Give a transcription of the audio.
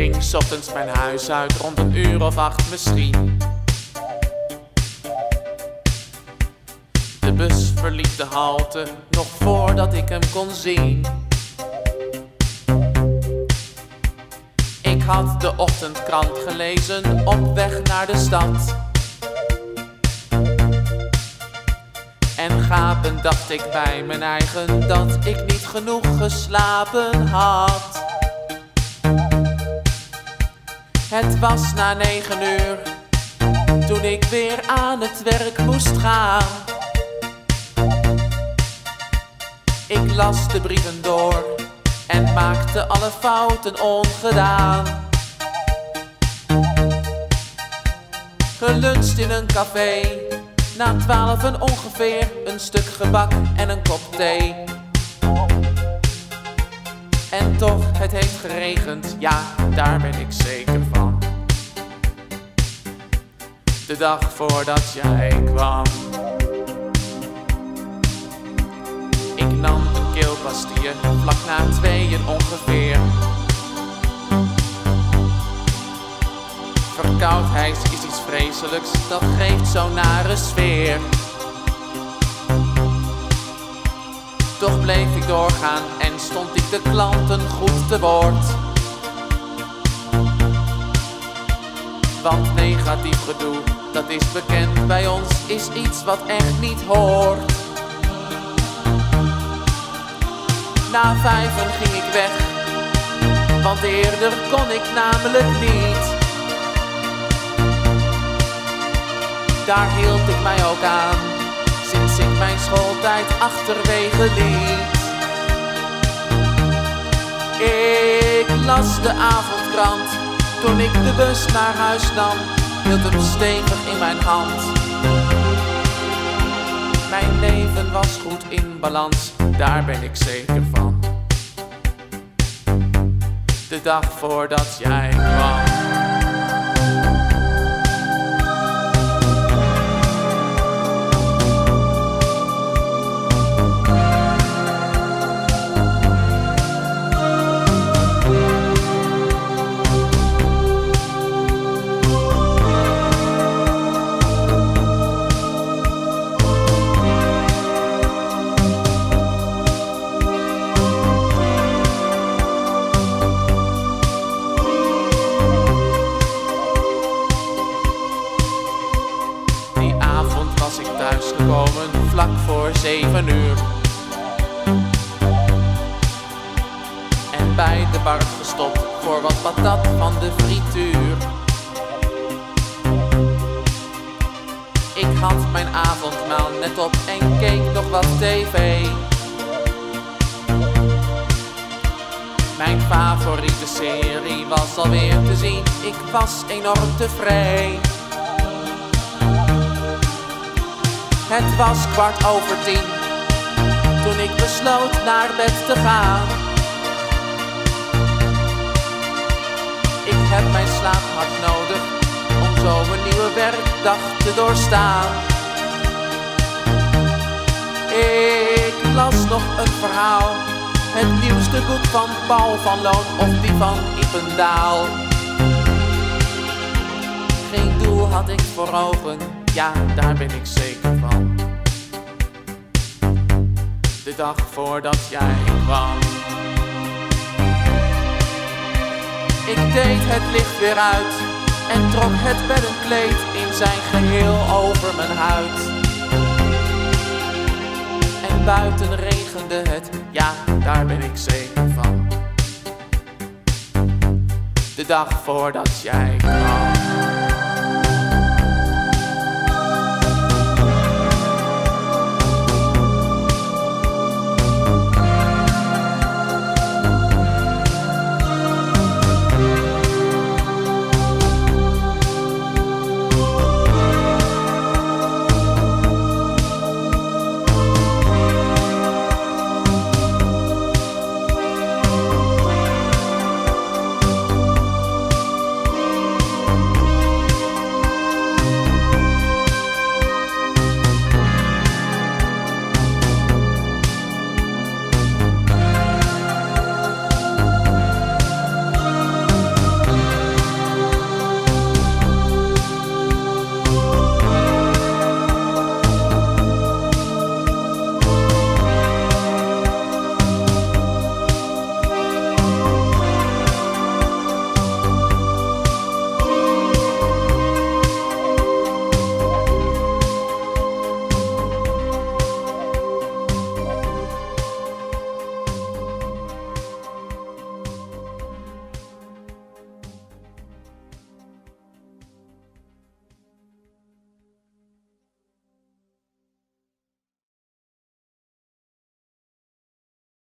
Ging mijn huis uit rond een uur of acht misschien. De bus verliet de halte nog voordat ik hem kon zien. Ik had de ochtendkrant gelezen op weg naar de stad. En gapen dacht ik bij mijn eigen dat ik niet genoeg geslapen had. Het was na negen uur toen ik weer aan het werk moest gaan. Ik las de brieven door en maakte alle fouten ongedaan. Geluncht in een café, na twaalfen ongeveer, een stuk gebak en een kop thee. En toch, het heeft geregend, ja, daar ben ik zeker De dag voordat jij kwam. Ik nam een keelpastille, vlak na tweeën ongeveer. Verkoudheid is iets vreselijks, dat geeft zo'n nare sfeer. Toch bleef ik doorgaan en stond ik de klanten goed te woord. Want negatief gedoe, dat is bekend bij ons, is iets wat echt niet hoort. Na vijven ging ik weg, want eerder kon ik namelijk niet. Daar hield ik mij ook aan, sinds ik mijn schooltijd achterwege liet. Ik las de avondkrant, toen ik de bus naar huis nam, hield hem stevig in mijn hand. Mijn leven was goed in balans, daar ben ik zeker van. De dag voordat jij kwam. Voor zeven uur. En bij de bar gestopt voor wat patat van de frituur. Ik had mijn avondmaal net op en keek nog wat tv. Mijn favoriete serie was alweer te zien, ik was enorm tevreden. Het was kwart over tien toen ik besloot naar bed te gaan. Ik heb mijn slaap hard nodig om zo een nieuwe werkdag te doorstaan. Ik las nog een verhaal, het nieuwste boek van Paul van Loon of die van Ipendaal. Geen doel had ik voor ogen, ja, daar ben ik zeker dag voordat jij kwam. Ik deed het licht weer uit en trok het beddenkleed in zijn geheel over mijn huid. En buiten regende het, ja, daar ben ik zeker van. De dag voordat jij kwam.